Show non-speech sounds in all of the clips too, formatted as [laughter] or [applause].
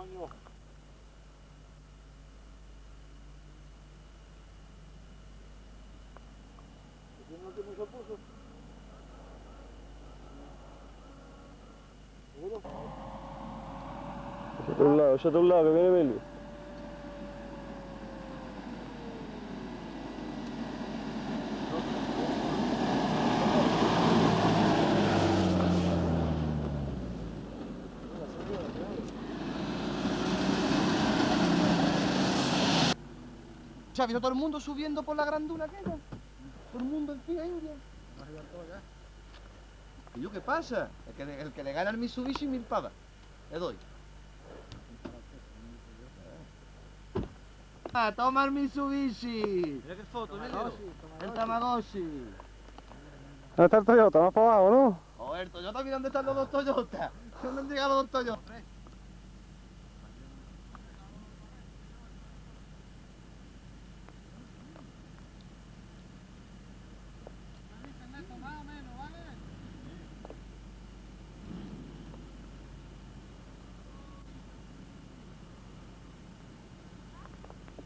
sonho. Wynogi lado, się burzył. lado, şadullah, bem böyle. Ya vino todo el mundo subiendo por la grandula aquella. Todo el mundo encima, India. ¿Y yo qué pasa? El que, le- el que le gana al Mitsubishi mil pavas. Le doy. Ah, toma el Mitsubishi. Mira qué foto, El Tamagotchi. ¿Dónde está el Toyota? Más para abajo, ¿no? Joder, Toyota, mira dónde están los dos Toyota. ¿Dónde han llegado los dos Toyota?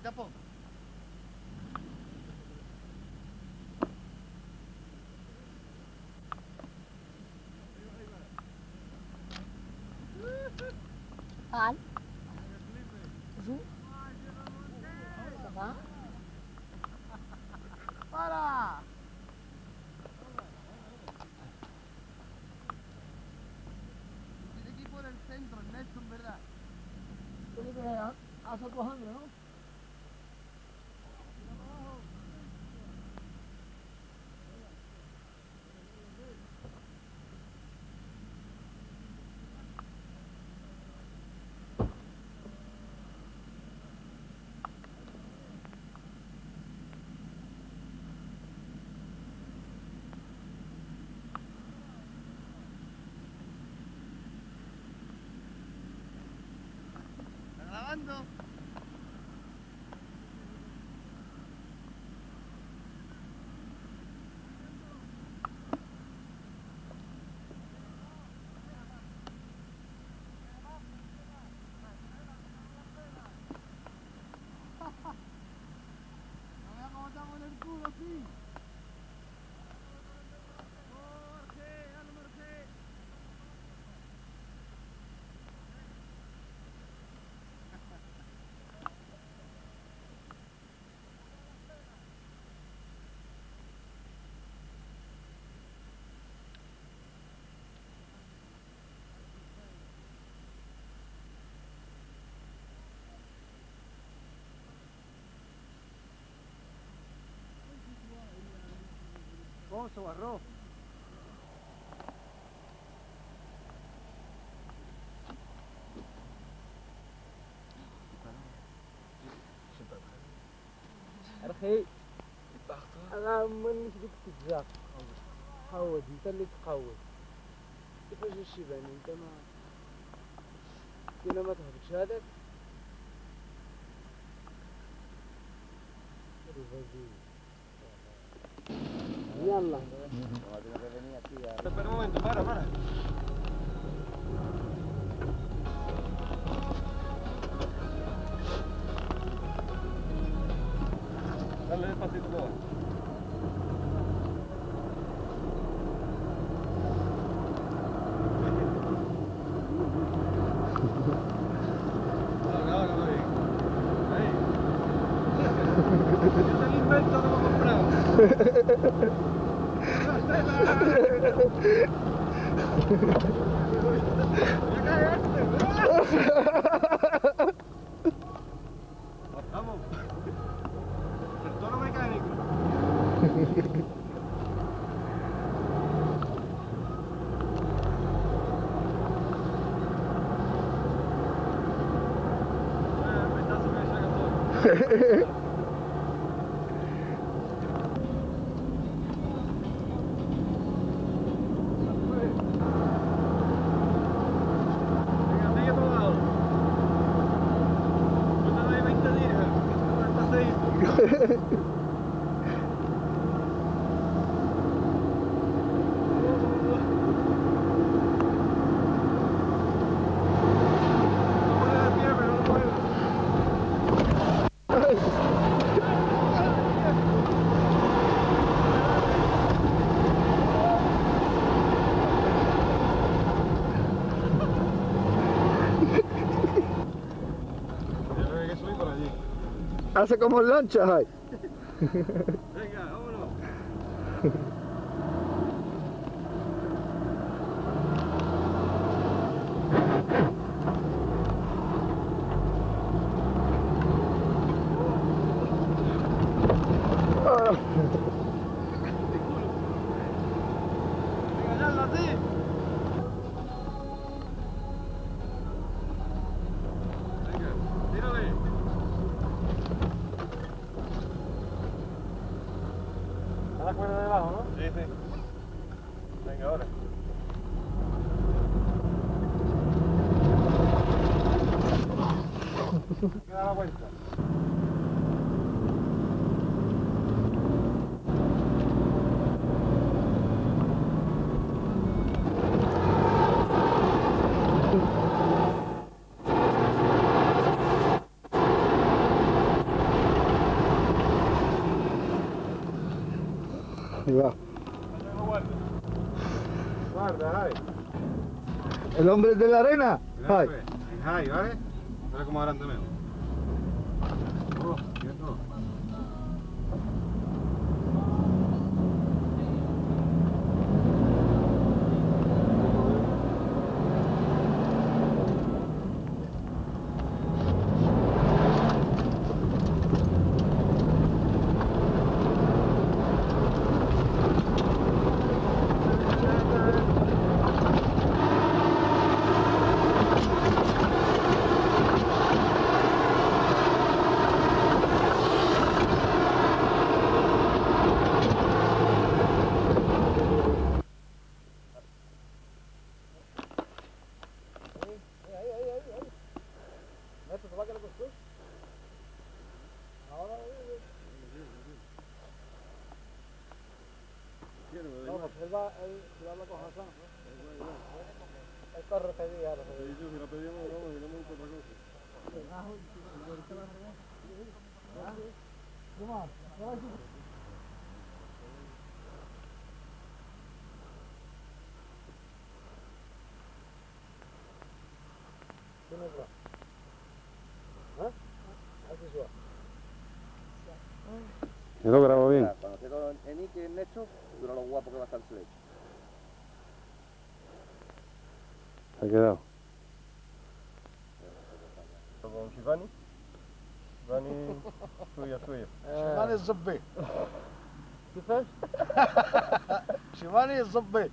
Japón. Al. Tiene que ir por el centro, el Nelson, ¿verdad? Tiene que a- hacer cojando, ¿no? ¿Está ¿Cómo se barró? أخي أنا من قود أنت اللي كيفاش الشيبان أنت ما كنا ما تهبطش. هذاك enseñarla. Espera un momento, para, para. Dale despacito todo. Ha ha ha ha! Hace como lanchas ahí. Venga, vámonos. Venga, Sí, sí. Venga, ahora. [laughs] Queda la vuelta. Ahí va. Guarda, ahí. El hombre de la arena. Ay. Ahí, ¿vale? Mira cómo adelante menos. Oh, quieto. Habla con Hassan. Ahora. si la pedíamos, no, me gusta otra cosa. ¿Quién es? ¿Ah? Así. Yo lo grabo bien. Cuando esté con dura lo guapo que va a estar el flecho. Ha quedado. Con Shivani. Shivani, suya, suya. Shimani الزبي [laughs] كيفاش؟ شيماني الزبي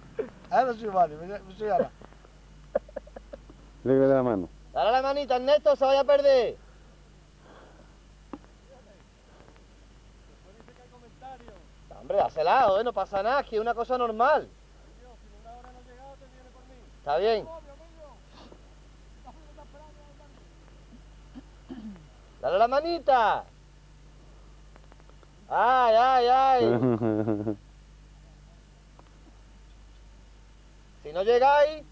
هذا شيماني مش انا Le da la mano. Dale la manita, Ernesto, se vaya a perder. Hombre, dásela, joder, no pasa nada, que es una cosa normal. Está bien. Dale la manita. Ay, ay, ay. [laughs] Si no llegáis,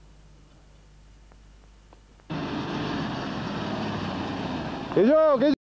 ¿Que yo? ¿Que